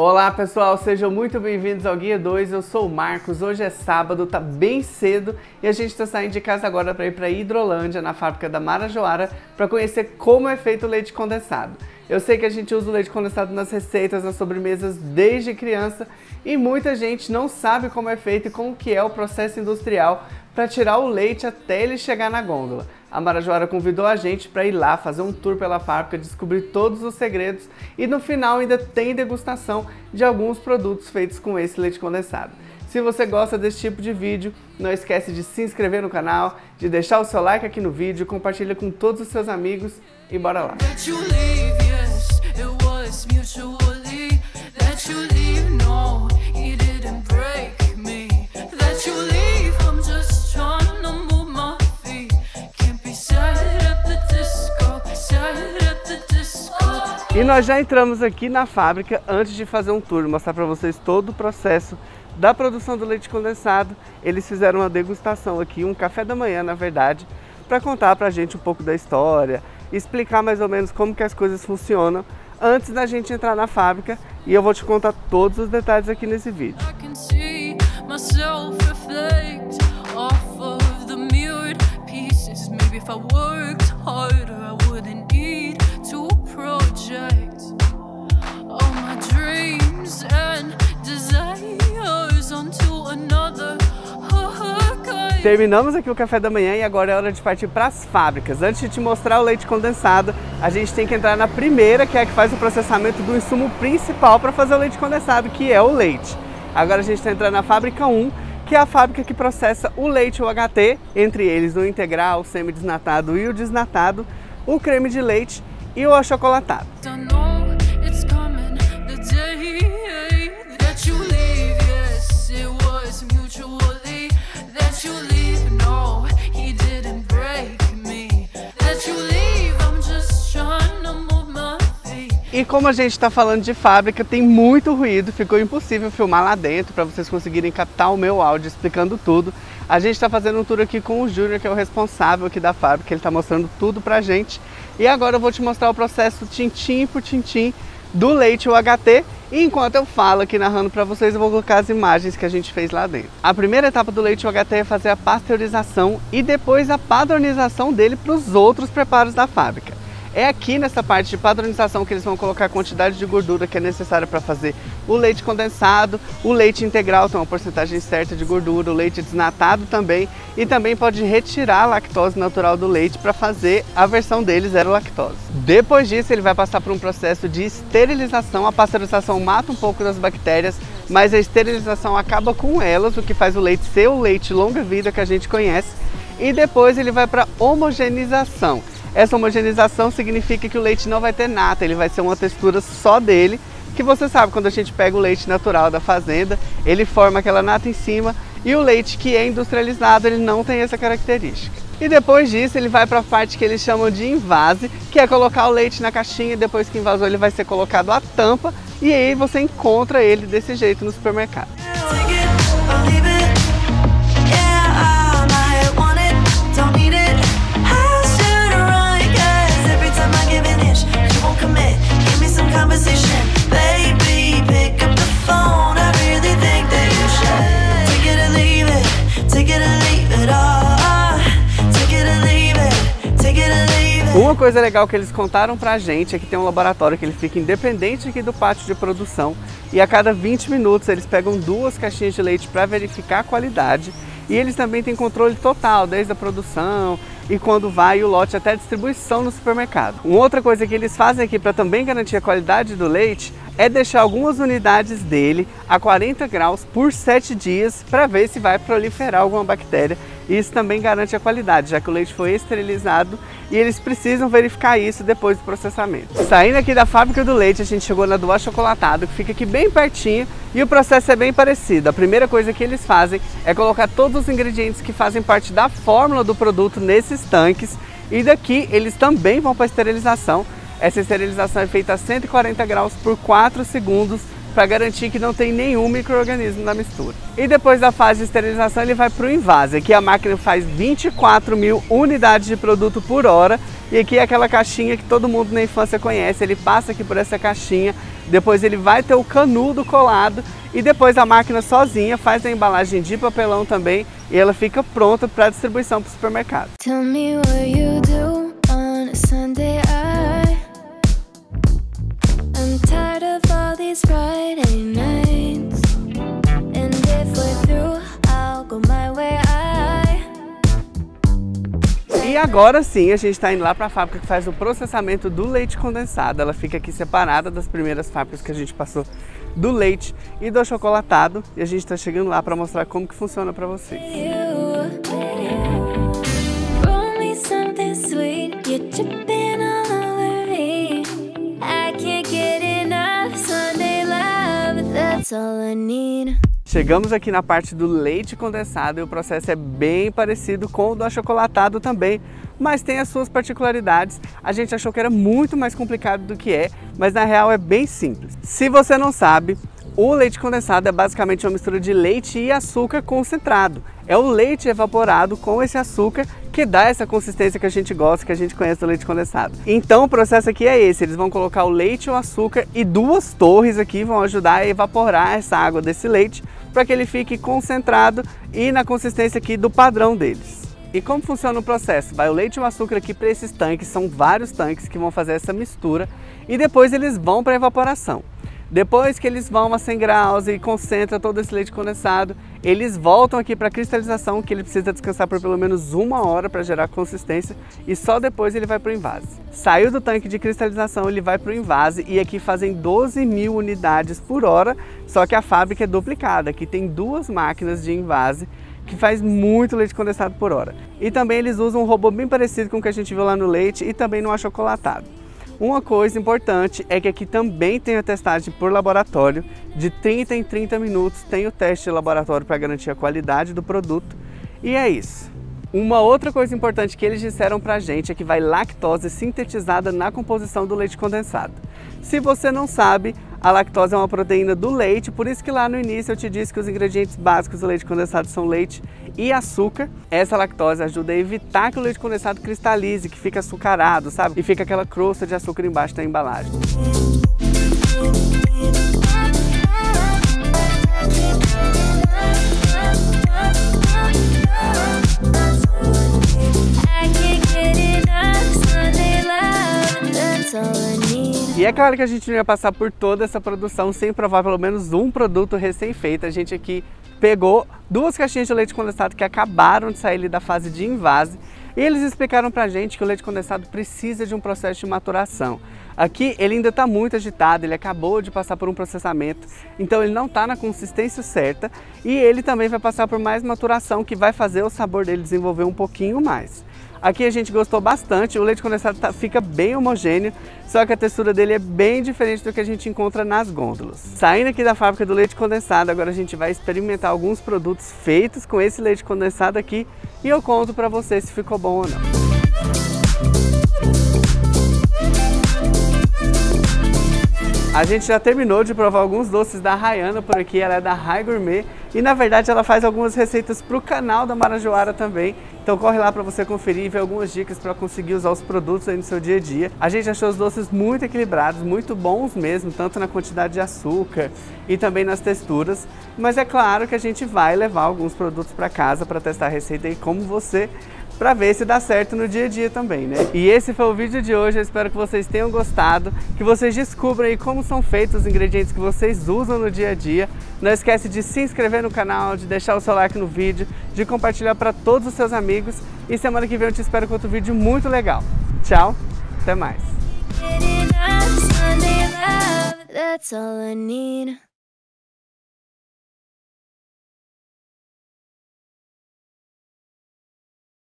Olá pessoal, sejam muito bem-vindos ao Guia 2, eu sou o Marcos, hoje é sábado, tá bem cedo e a gente está saindo de casa agora para ir para Hidrolândia, na fábrica da Marajoara, para conhecer como é feito o leite condensado. Eu sei que a gente usa o leite condensado nas receitas, nas sobremesas desde criança e muita gente não sabe como é feito e como que é o processo industrial para tirar o leite até ele chegar na gôndola a Marajoara convidou a gente para ir lá fazer um tour pela fábrica, descobrir todos os segredos e no final ainda tem degustação de alguns produtos feitos com esse leite condensado. Se você gosta desse tipo de vídeo, não esquece de se inscrever no canal, de deixar o seu like aqui no vídeo, compartilha com todos os seus amigos e bora lá! E nós já entramos aqui na fábrica antes de fazer um tour, mostrar para vocês todo o processo da produção do leite condensado. Eles fizeram uma degustação aqui, um café da manhã, na verdade, para contar para a gente um pouco da história, explicar mais ou menos como que as coisas funcionam antes da gente entrar na fábrica e eu vou te contar todos os detalhes aqui nesse vídeo. Terminamos aqui o café da manhã e agora é hora de partir para as fábricas. Antes de te mostrar o leite condensado, a gente tem que entrar na primeira, que é a que faz o processamento do insumo principal para fazer o leite condensado, que é o leite. Agora a gente está entrando na fábrica 1, que é a fábrica que processa o leite UHT, entre eles o integral, o semi-desnatado e o desnatado, o creme de leite e o achocolatado. E como a gente está falando de fábrica, tem muito ruído, ficou impossível filmar lá dentro para vocês conseguirem captar o meu áudio explicando tudo. A gente está fazendo um tour aqui com o Júnior, que é o responsável aqui da fábrica, ele está mostrando tudo para a gente. E agora eu vou te mostrar o processo tintim por tintim do leite UHT. E enquanto eu falo aqui narrando para vocês, eu vou colocar as imagens que a gente fez lá dentro. A primeira etapa do leite UHT é fazer a pasteurização e depois a padronização dele para os outros preparos da fábrica. É aqui nessa parte de padronização que eles vão colocar a quantidade de gordura que é necessária para fazer o leite condensado, o leite integral tem uma porcentagem certa de gordura, o leite desnatado também. E também pode retirar a lactose natural do leite para fazer a versão dele zero lactose. Depois disso ele vai passar por um processo de esterilização, a pasteurização mata um pouco das bactérias, mas a esterilização acaba com elas, o que faz o leite ser o leite longa vida que a gente conhece. E depois ele vai para homogeneização essa homogeneização significa que o leite não vai ter nata, ele vai ser uma textura só dele, que você sabe, quando a gente pega o leite natural da fazenda, ele forma aquela nata em cima e o leite que é industrializado, ele não tem essa característica. E depois disso ele vai para a parte que eles chamam de invase, que é colocar o leite na caixinha e depois que invasou ele vai ser colocado a tampa e aí você encontra ele desse jeito no supermercado. Uma coisa legal que eles contaram pra gente é que tem um laboratório que ele fica independente aqui do pátio de produção e a cada 20 minutos eles pegam duas caixinhas de leite para verificar a qualidade e eles também têm controle total, desde a produção e quando vai o lote até a distribuição no supermercado. Uma outra coisa que eles fazem aqui para também garantir a qualidade do leite é deixar algumas unidades dele a 40 graus por 7 dias para ver se vai proliferar alguma bactéria isso também garante a qualidade, já que o leite foi esterilizado e eles precisam verificar isso depois do processamento. Saindo aqui da fábrica do leite, a gente chegou na do achocolatado, que fica aqui bem pertinho e o processo é bem parecido. A primeira coisa que eles fazem é colocar todos os ingredientes que fazem parte da fórmula do produto nesses tanques e daqui eles também vão para a esterilização. Essa esterilização é feita a 140 graus por 4 segundos para garantir que não tem nenhum microorganismo na mistura. E depois da fase de esterilização ele vai para o invase. Aqui a máquina faz 24 mil unidades de produto por hora e aqui é aquela caixinha que todo mundo na infância conhece. Ele passa aqui por essa caixinha depois ele vai ter o canudo colado e depois a máquina sozinha faz a embalagem de papelão também e ela fica pronta para distribuição para o supermercado. Friday nights And if we're through, I'll go my way e agora sim, a gente está indo lá para a fábrica que faz o processamento do leite condensado. Ela fica aqui separada das primeiras fábricas que a gente passou do leite e do achocolatado. E a gente está chegando lá para mostrar como que funciona para vocês. Chegamos aqui na parte do leite condensado e o processo é bem parecido com o do achocolatado também, mas tem as suas particularidades. A gente achou que era muito mais complicado do que é, mas na real é bem simples. Se você não sabe, o leite condensado é basicamente uma mistura de leite e açúcar concentrado. É o leite evaporado com esse açúcar que dá essa consistência que a gente gosta, que a gente conhece do leite condensado. Então o processo aqui é esse, eles vão colocar o leite, o açúcar e duas torres aqui vão ajudar a evaporar essa água desse leite para que ele fique concentrado e na consistência aqui do padrão deles. E como funciona o processo? Vai o leite e o açúcar aqui para esses tanques, são vários tanques que vão fazer essa mistura e depois eles vão para evaporação. Depois que eles vão a 100 graus e concentra todo esse leite condensado, eles voltam aqui para a cristalização, que ele precisa descansar por pelo menos uma hora para gerar consistência e só depois ele vai para o invase. Saiu do tanque de cristalização, ele vai para o invase e aqui fazem 12 mil unidades por hora, só que a fábrica é duplicada, aqui tem duas máquinas de invase que faz muito leite condensado por hora. E também eles usam um robô bem parecido com o que a gente viu lá no leite e também no achocolatado. Uma coisa importante é que aqui também tem a testagem por laboratório, de 30 em 30 minutos tem o teste de laboratório para garantir a qualidade do produto. E é isso. Uma outra coisa importante que eles disseram pra gente é que vai lactose sintetizada na composição do leite condensado. Se você não sabe, a lactose é uma proteína do leite, por isso que lá no início eu te disse que os ingredientes básicos do leite condensado são leite e açúcar. Essa lactose ajuda a evitar que o leite condensado cristalize, que fica açucarado, sabe? E fica aquela crosta de açúcar embaixo da embalagem. É claro que a gente não ia passar por toda essa produção sem provar pelo menos um produto recém-feito. A gente aqui pegou duas caixinhas de leite condensado que acabaram de sair da fase de invase e eles explicaram pra gente que o leite condensado precisa de um processo de maturação. Aqui ele ainda está muito agitado, ele acabou de passar por um processamento, então ele não está na consistência certa e ele também vai passar por mais maturação que vai fazer o sabor dele desenvolver um pouquinho mais. Aqui a gente gostou bastante, o leite condensado tá, fica bem homogêneo, só que a textura dele é bem diferente do que a gente encontra nas gôndolas. Saindo aqui da fábrica do leite condensado, agora a gente vai experimentar alguns produtos feitos com esse leite condensado aqui e eu conto para vocês se ficou bom ou não. A gente já terminou de provar alguns doces da Rayana por aqui, ela é da Rai Gourmet e na verdade ela faz algumas receitas para o canal da Marajoara também. Então corre lá para você conferir e ver algumas dicas para conseguir usar os produtos aí no seu dia a dia. A gente achou os doces muito equilibrados, muito bons mesmo, tanto na quantidade de açúcar e também nas texturas. Mas é claro que a gente vai levar alguns produtos para casa para testar a receita e como você para ver se dá certo no dia a dia também, né? E esse foi o vídeo de hoje, eu espero que vocês tenham gostado, que vocês descubram aí como são feitos os ingredientes que vocês usam no dia a dia. Não esquece de se inscrever no canal, de deixar o seu like no vídeo, de compartilhar para todos os seus amigos e semana que vem eu te espero com outro vídeo muito legal. Tchau, até mais!